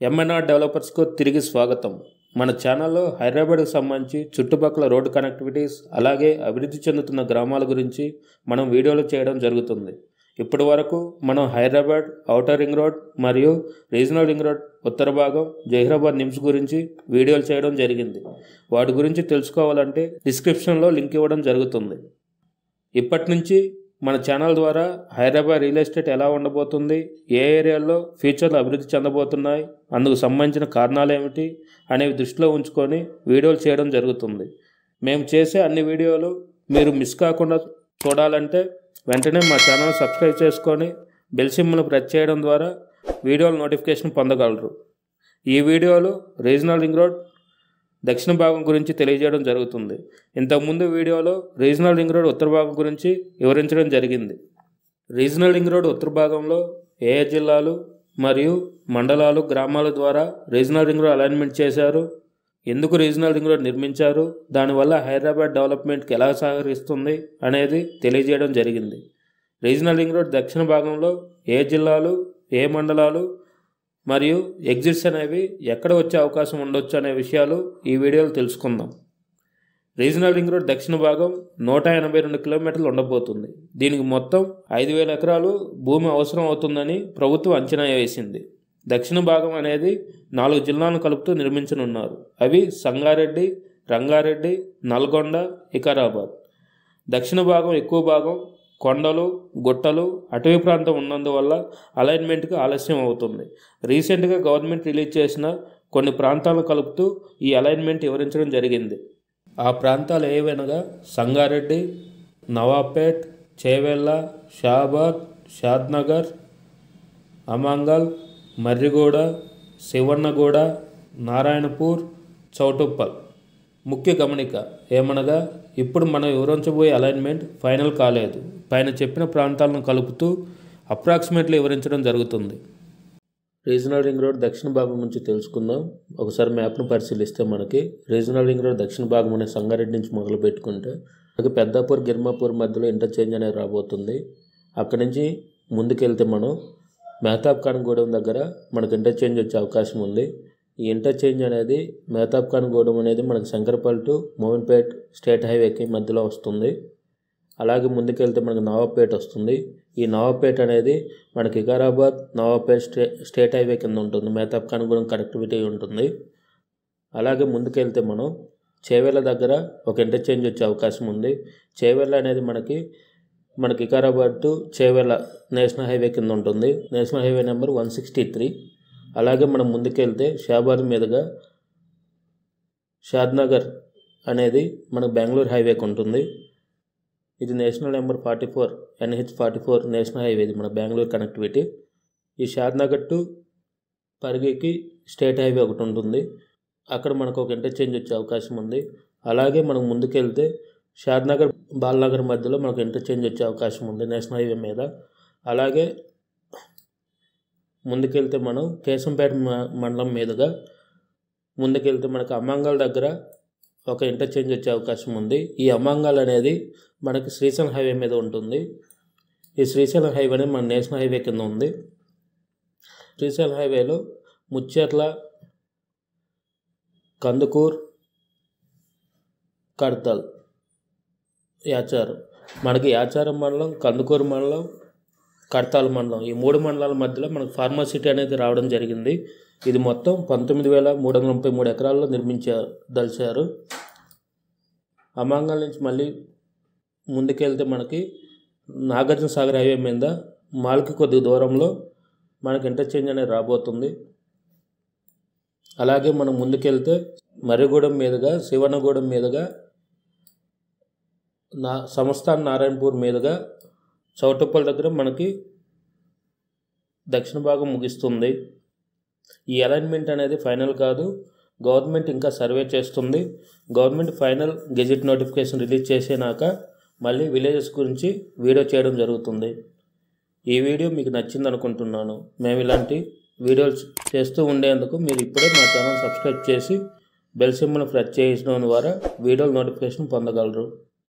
MNR డెవలపర్స్కు తిరిగి స్వాగతం. మన ఛానల్లో హైదరాబాద్కు సంబంధించి చుట్టుపక్కల రోడ్డు కనెక్టివిటీస్ అలాగే అభివృద్ధి చెందుతున్న గ్రామాల గురించి మనం వీడియోలు చేయడం జరుగుతుంది. ఇప్పటి వరకు మనం హైదరాబాద్ ఔటర్ రింగ్ రోడ్ మరియు రీజనల్ రింగ్ రోడ్ ఉత్తర భాగం జహీరాబాద్ నిమ్స్ గురించి వీడియోలు చేయడం జరిగింది. వాటి గురించి తెలుసుకోవాలంటే డిస్క్రిప్షన్లో లింక్ ఇవ్వడం జరుగుతుంది. ఇప్పటి నుంచి మన ఛానల్ ద్వారా హైదరాబాద్ రియల్ ఎస్టేట్ ఎలా ఉండబోతుంది ఏ ఏరియాల్లో ఫ్యూచర్లో అభివృద్ధి చెందబోతున్నాయి అందుకు సంబంధించిన కారణాలు ఏమిటి అనేవి దృష్టిలో ఉంచుకొని వీడియోలు చేయడం జరుగుతుంది. మేము చేసే అన్ని వీడియోలు మీరు మిస్ కాకుండా చూడాలంటే వెంటనే మా ఛానల్ సబ్స్క్రైబ్ చేసుకొని బెల్ సింబల్ను ప్రెస్ చేయడం ద్వారా వీడియోల నోటిఫికేషన్ పొందగలరు. ఈ వీడియోలు రీజనల్ రింగ్ రోడ్ దక్షిణ భాగం గురించి తెలియజేయడం జరుగుతుంది. ఇంతకుముందు వీడియోలో రీజనల్ రింగ్ రోడ్ ఉత్తర భాగం గురించి వివరించడం జరిగింది. రీజనల్ రింగ్ రోడ్ ఉత్తర భాగంలో ఏ జిల్లాలు మరియు మండలాలు గ్రామాల ద్వారా రీజనల్ రింగ్ రోడ్ అలైన్మెంట్ చేశారు ఎందుకు రీజనల్ రింగ్ రోడ్ నిర్మించారు దానివల్ల హైదరాబాద్ డెవలప్మెంట్కి ఎలా సహకరిస్తుంది అనేది తెలియజేయడం జరిగింది. రీజనల్ రింగ్ రోడ్ దక్షిణ భాగంలో ఏ జిల్లాలు ఏ మండలాలు మరియు ఎగ్జిట్స్ అనేవి ఎక్కడ వచ్చే అవకాశం ఉండొచ్చు అనే విషయాలు ఈ వీడియోలో తెలుసుకుందాం. రీజనల్ రింగ్ రోడ్ దక్షిణ భాగం నూట ఎనభై రెండు కిలోమీటర్లు ఉండబోతుంది. దీనికి మొత్తం ఐదు వేల ఎకరాలు భూమి అవసరం అవుతుందని ప్రభుత్వం అంచనా వేసింది. దక్షిణ భాగం అనేది నాలుగు జిల్లాలను కలుపుతూ నిర్మించనున్నారు. అవి సంగారెడ్డి రంగారెడ్డి నల్గొండ వికారాబాద్. దక్షిణ భాగం ఎక్కువ భాగం కొండలు గుట్టలు అటవీ ప్రాంతం ఉన్నందువల్ల అలైన్మెంట్కి ఆలస్యం అవుతుంది. రీసెంట్గా గవర్నమెంట్ రిలీజ్ చేసిన కొన్ని ప్రాంతాలను కలుపుతూ ఈ అలైన్మెంట్ వివరించడం జరిగింది. ఆ ప్రాంతాలు ఏవనగా సంగారెడ్డి నవాబ్పేట్ చేవెళ్ళ షాబాద్ షాద్నగర్ అమంగల్ మర్రిగూడ శివన్నగూడ నారాయణపూర్ చౌటుప్పల్. ముఖ్య గమనిక ఏమనగా ఇప్పుడు మనం వివరించబోయే అలైన్మెంట్ ఫైనల్ కాలేదు. పైన చెప్పిన ప్రాంతాలను కలుపుతూ అప్రాక్సిమేట్లీ వివరించడం జరుగుతుంది. రీజనల్ రింగ్ రోడ్ దక్షిణ భాగం నుంచి తెలుసుకుందాం. ఒకసారి మ్యాప్ను పరిశీలిస్తే మనకి రీజనల్ రింగ్ రోడ్ దక్షిణ భాగం అనే సంగారెడ్డి నుంచి మొదలు పెట్టుకుంటే మనకి పెద్దాపూర్ గిర్మాపూర్ మధ్యలో ఇంటర్చేంజ్ అనేది రాబోతుంది. అక్కడి నుంచి ముందుకెళ్తే మనం మెహతాబ్ ఖాన్ గూడెం దగ్గర మనకు ఇంటర్చేంజ్ వచ్చే అవకాశం ఉంది. ఈ ఇంటర్చేంజ్ అనేది మెహతాబ్ ఖాన్ గూడెం అనేది మనకి శంకరపల్లి టు మోహన్పేట్ స్టేట్ హైవేకి మధ్యలో వస్తుంది. అలాగే ముందుకెళ్తే మనకి నవాబ్పేట వస్తుంది. ఈ నవాబ్పేట అనేది మనకి Vikarabad Nawabpet stay state highway కింద ఉంటుంది. మెహతాబ్ ఖాన్ గూడెం కనెక్టివిటీ ఉంటుంది. అలాగే ముందుకెళ్తే మనం చేవేళ్ళ దగ్గర ఒక ఇంటర్చేంజ్ వచ్చే అవకాశం ఉంది. చేవేళ్ళ అనేది మనకి మనకి Vikarabad to Chevella national highway కింద ఉంటుంది. National highway number one sixty three అలాగే మనం ముందుకెళ్తే షాబాద్ మీదుగా షాద్నగర్ అనేది మనకు బెంగళూరు హైవేకి ఉంటుంది ఇది national number forty four NH forty four national highway ఇది మన బెంగళూరు కనెక్టివిటీ. ఈ షాద్నగర్ టు పరిగికి స్టేట్ హైవే ఒకటి ఉంటుంది. అక్కడ మనకు ఒక ఇంటర్చేంజ్ వచ్చే అవకాశం ఉంది. అలాగే మనం ముందుకెళ్తే షాద్నగర్ బాల్నగర్ మధ్యలో మనకు ఇంటర్చేంజ్ వచ్చే అవకాశం ఉంది నేషనల్ హైవే మీద. అలాగే ముందుకెళ్తే మనం కేశంపేట మండలం మీదుగా ముందుకెళ్తే మనకు అమ్మంగల్ దగ్గర ఒక ఇంటర్చేంజ్ వచ్చే అవకాశం ఉంది. ఈ అమ్మంగల్ అనేది మనకి శ్రీశైలం హైవే మీద ఉంటుంది. ఈ శ్రీశైలం హైవే అనేది మన నేషనల్ హైవే కింద ఉంది. శ్రీశైలం హైవేలో ముచ్చేట్ల కందుకూర్ కడతల్ యాచారం. మనకి యాచారం మండలం కందుకూరు మండలం కడతాల మండలం. ఈ మూడు మండలాల మధ్యలో మనకు ఫార్మాసిటీ అనేది రావడం జరిగింది. ఇది మొత్తం పంతొమ్మిది వేల మూడు వందల ముప్పై మూడు ఎకరాల్లో నిర్మించారు దలిచారు అమాంగల్ నుంచి మళ్ళీ ముందుకెళ్తే మనకి నాగార్జున సాగర్ హైవే మీద మాల్కి కొద్ది దూరంలో మనకి ఇంటర్చేంజ్ అనేది రాబోతుంది. అలాగే మనం ముందుకెళ్తే మర్రిగూడెం మీదుగా శివనగూడెం మీదుగా నా సంస్థాన్ నారాయణపూర్ మీదుగా చౌటుప్పల్ దగ్గర మనకి దక్షిణ భాగం ముగిస్తుంది. ఈ అలైన్మెంట్ అనేది ఫైనల్ కాదు. గవర్నమెంట్ ఇంకా సర్వే చేస్తుంది. Government final gazette notification release చేసేనాక మళ్ళీ విలేజెస్ గురించి వీడియో చేయడం జరుగుతుంది. ఈ వీడియో మీకు నచ్చింది అనుకుంటున్నాను. మేము ఇలాంటి వీడియోలు చేస్తూ ఉండేందుకు మీరు ఇప్పుడే మా ఛానల్ సబ్స్క్రైబ్ చేసి బెల్ సింబల్ ప్రెస్ చేయడం ద్వారా వీడియోల నోటిఫికేషన్ పొందగలరు.